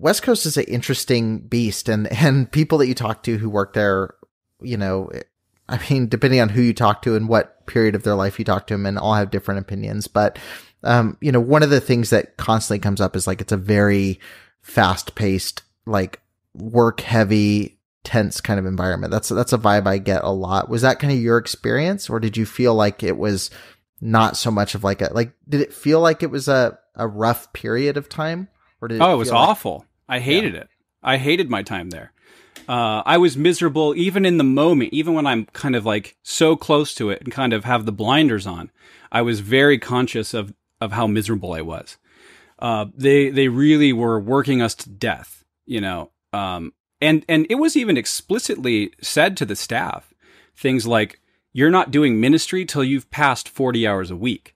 West Coast is an interesting beast, and and people that you talk to who work there, you know, I mean, depending on who you talk to and what period of their life you talk to them, and all have different opinions. But um, you know, one of the things that constantly comes up is like it's a very fast paced, like work heavy, tense kind of environment. That's that's a vibe I get a lot. Was that kind of your experience, or did you feel like it was not so much of like a like? Did it feel like it was a a rough period of time? Or did it oh, it was awful. I hated yeah. it. I hated my time there. Uh, I was miserable even in the moment, even when I'm kind of like so close to it and kind of have the blinders on. I was very conscious of of how miserable I was. Uh, they they really were working us to death, you know. Um, and and it was even explicitly said to the staff things like, "You're not doing ministry till you've passed 40 hours a week."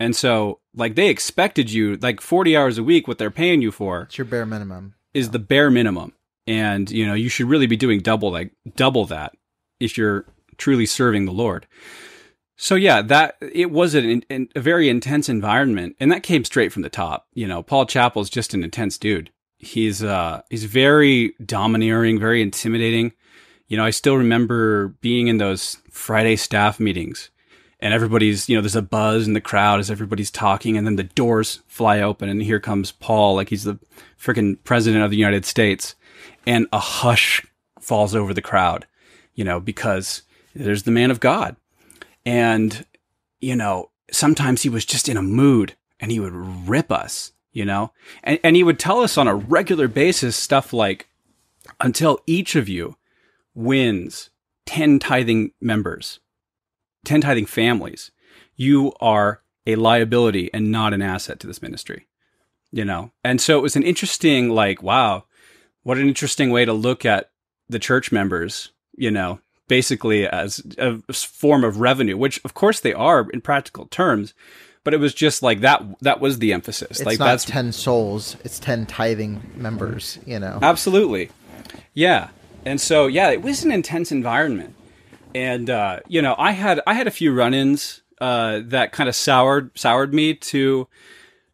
And so, like, they expected you, like, 40 hours a week, what they're paying you for. It's your bare minimum. Is yeah. the bare minimum. And, you know, you should really be doing double, like, double that if you're truly serving the Lord. So yeah, that it was an, an, a very intense environment, and that came straight from the top. You know, Paul Chappell's just an intense dude. He's uh he's very domineering, very intimidating. You know, I still remember being in those Friday staff meetings and everybody's, you know, there's a buzz in the crowd as everybody's talking, and then the doors fly open, and here comes Paul, like he's the freaking president of the United States, and a hush falls over the crowd, you know, because there's the man of God. And, you know, sometimes he was just in a mood and he would rip us, you know, and, and he would tell us on a regular basis stuff like, until each of you wins 10 tithing members, 10 tithing families, you are a liability and not an asset to this ministry, you know? And so it was an interesting, like, wow, what an interesting way to look at the church members, you know, basically as a form of revenue, which of course they are in practical terms. But it was just like that. That was the emphasis. It's like not that's ten souls. It's ten tithing members. You know. Absolutely. Yeah. And so yeah, it was an intense environment and uh, you know, I had I had a few run-ins uh, that kind of soured soured me to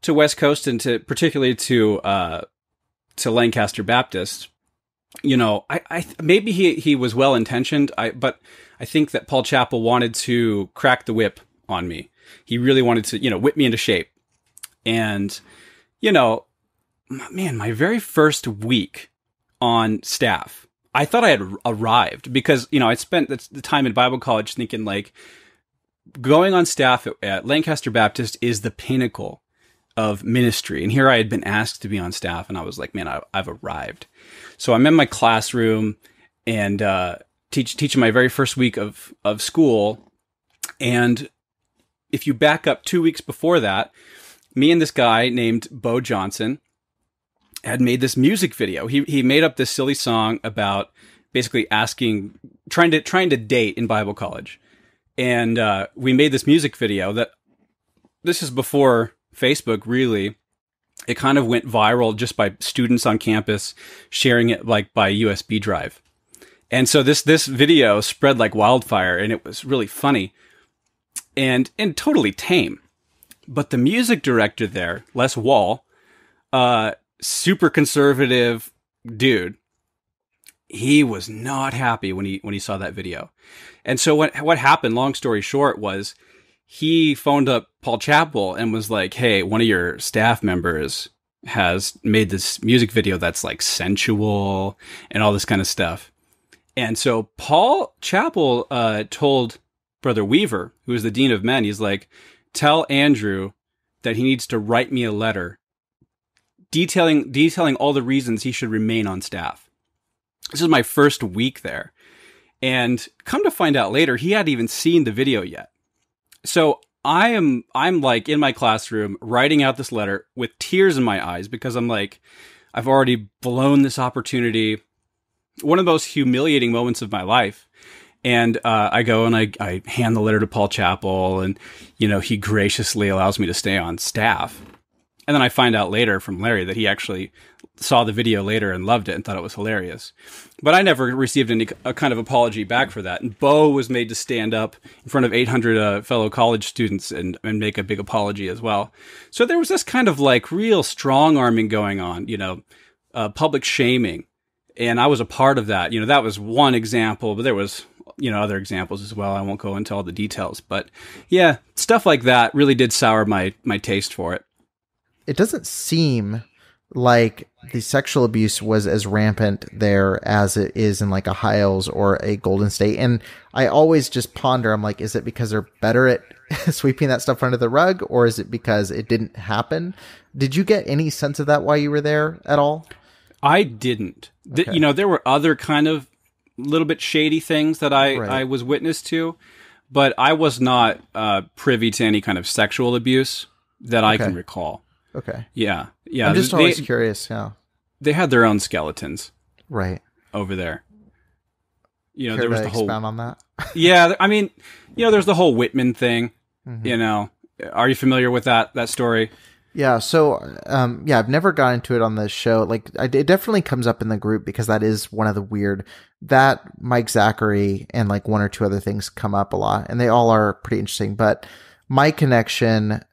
to West Coast and to particularly to uh, to Lancaster Baptist. You know, I, I maybe he he was well intentioned, I but I think that Paul Chappell wanted to crack the whip on me. He really wanted to, you know, whip me into shape. And you know, man, my very first week on staff, I thought I had arrived because you know I spent the time in Bible college thinking like going on staff at, at Lancaster Baptist is the pinnacle of ministry, and here I had been asked to be on staff, and I was like, man, I, have arrived. So I'm in my classroom and uh, teach teaching my very first week of of school, and if you back up two weeks before that, me and this guy named Bo Johnson had made this music video. He he made up this silly song about basically asking, trying to trying to date in Bible college, and uh, we made this music video. That this is before Facebook really. It kind of went viral just by students on campus sharing it like by USB drive. And so this this video spread like wildfire and it was really funny and and totally tame. But the music director there, Les Wall, uh, super conservative dude he was not happy when he when he saw that video. And so what what happened, long story short, was he phoned up Paul Chappell and was like, "Hey, one of your staff members has made this music video that's like sensual and all this kind of stuff." And so Paul Chappell uh, told Brother Weaver, who is the dean of men, he's like, "Tell Andrew that he needs to write me a letter detailing detailing all the reasons he should remain on staff. This is my first week there. And come to find out later, he hadn't even seen the video yet. So I am I'm like in my classroom writing out this letter with tears in my eyes because I'm like, I've already blown this opportunity. One of the most humiliating moments of my life. And uh, I go and I, I hand the letter to Paul Chappell, and you know he graciously allows me to stay on staff. And then I find out later from Larry that he actually saw the video later and loved it and thought it was hilarious. But I never received any a kind of apology back for that. And Bo was made to stand up in front of 800 uh, fellow college students and, and make a big apology as well. So there was this kind of like real strong arming going on. You know, uh, public shaming, and I was a part of that. You know, that was one example, but there was you know other examples as well. I won't go into all the details, but yeah, stuff like that really did sour my my taste for it. It doesn't seem like the sexual abuse was as rampant there as it is in like a Hyles or a Golden State. And I always just ponder, I'm like, is it because they're better at sweeping that stuff under the rug or is it because it didn't happen? Did you get any sense of that while you were there at all? I didn't. Okay. you know, there were other kind of little bit shady things that I, right. I was witness to, but I was not uh, privy to any kind of sexual abuse that okay. I can recall. Okay. Yeah. Yeah. I'm just they, always curious. Yeah. They had their own skeletons. Right. Over there. You know, Care there was the whole. on that. yeah. I mean, you know, there's the whole Whitman thing. Mm-hmm. You know, are you familiar with that that story? Yeah, so um, yeah, I've never got into it on the show. Like, I, it definitely comes up in the group because that is one of the weird that Mike Zachary and like one or two other things come up a lot, and they all are pretty interesting. But my connection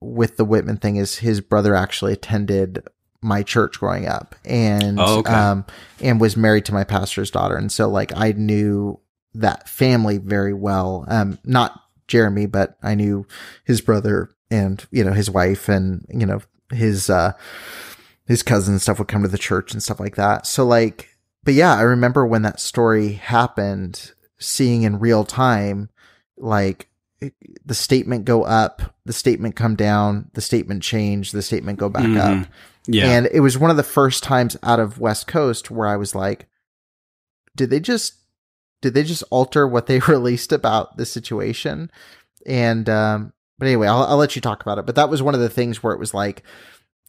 with the Whitman thing is his brother actually attended my church growing up and oh, okay. um and was married to my pastor's daughter. And so like I knew that family very well. Um not Jeremy but I knew his brother and you know his wife and you know his uh his cousin and stuff would come to the church and stuff like that. So like but yeah I remember when that story happened seeing in real time like the statement go up, the statement come down, the statement change, the statement go back mm-hmm. up. Yeah. And it was one of the first times out of West Coast where I was like, did they just did they just alter what they released about the situation? And um but anyway, I'll, I'll let you talk about it. But that was one of the things where it was like,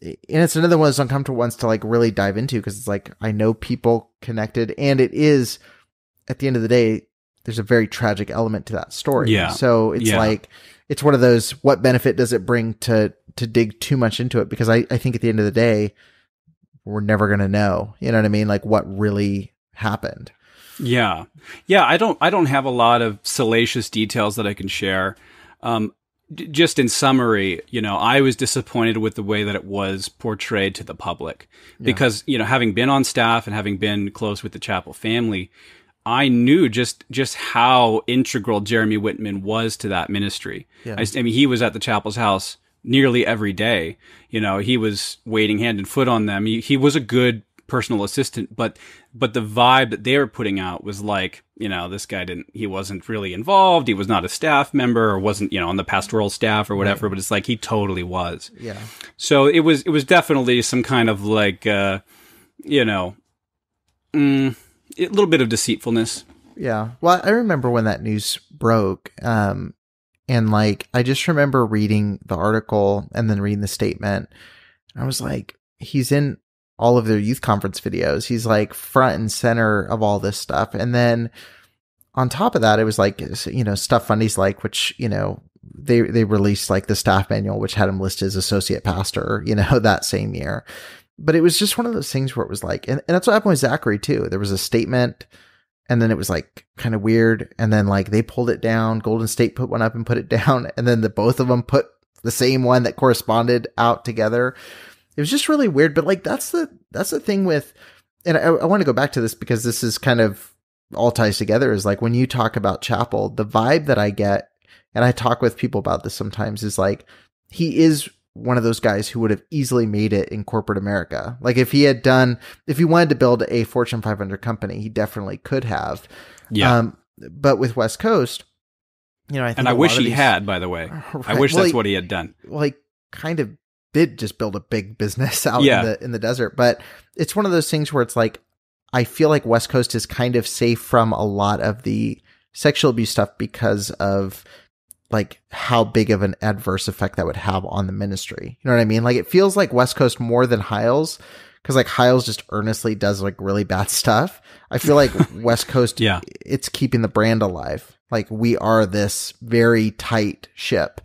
and it's another one of those uncomfortable ones to like really dive into because it's like I know people connected, and it is at the end of the day there's a very tragic element to that story. Yeah. So it's yeah. like it's one of those what benefit does it bring to to dig too much into it? Because I, I think at the end of the day, we're never gonna know. You know what I mean? Like what really happened. Yeah. Yeah, I don't I don't have a lot of salacious details that I can share. Um, d- just in summary, you know, I was disappointed with the way that it was portrayed to the public because, yeah. you know, having been on staff and having been close with the Chappell family, I knew just just how integral Jeremy Whitman was to that ministry. Yeah. I, I, mean, he was at the Chappell's house nearly every day. You know, he was waiting hand and foot on them. He, he was a good personal assistant, but but the vibe that they were putting out was like, you know, this guy didn't, he wasn't really involved. He was not a staff member or wasn't, you know, on the pastoral staff or whatever. Right. But it's like he totally was. Yeah. So it was it was definitely some kind of like, uh, you know. Mm, a little bit of deceitfulness. Yeah. Well, I remember when that news broke. Um, and like, I just remember reading the article and then reading the statement. I was like, he's in all of their youth conference videos. He's like front and center of all this stuff. And then on top of that, it was like, you know, stuff Fundy's like, which, you know, they, they released like the staff manual, which had him listed as associate pastor, you know, that same year but it was just one of those things where it was like, and, and that's what happened with Zachary too. There was a statement and then it was like kind of weird. And then like they pulled it down. Golden State put one up and put it down. And then the both of them put the same one that corresponded out together. It was just really weird. But like that's the that's the thing with, and I, I want to go back to this because this is kind of all ties together. Is like when you talk about Chappell, the vibe that I get, and I talk with people about this sometimes, is like he is one of those guys who would have easily made it in corporate America. Like if he had done, if he wanted to build a Fortune 500 company, he definitely could have. Yeah. Um, but with West Coast, you know, I and I wish he these, had. By the way, right. I wish well, that's he, what he had done. Well, he kind of did just build a big business out yeah. in the in the desert, but it's one of those things where it's like I feel like West Coast is kind of safe from a lot of the sexual abuse stuff because of like how big of an adverse effect that would have on the ministry. You know what I mean? Like it feels like West Coast more than Hyles because like Hyles just earnestly does like really bad stuff. I feel like West Coast, yeah, it's keeping the brand alive. Like we are this very tight ship.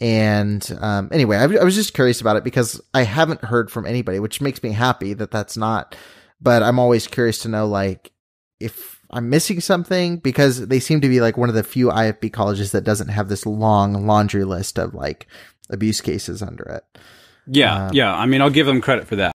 And um, anyway, I, I was just curious about it because I haven't heard from anybody, which makes me happy that that's not. But I'm always curious to know like if I'm missing something because they seem to be like one of the few IFB colleges that doesn't have this long laundry list of like abuse cases under it. Yeah, um, yeah. I mean, I'll give them credit for that.